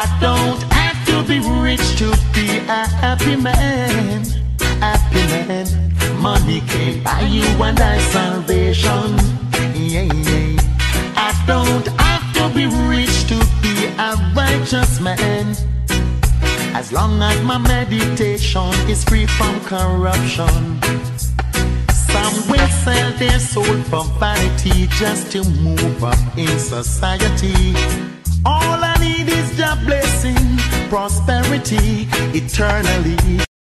I don't have to be rich to be a happy man. Happy man. Money can't buy you and I salvation. Yeah, yeah. I don't have to be rich to be a righteous man. As long as my meditation is free from corruption. Some will sell their soul for vanity just to move up in society. Prosperity eternally.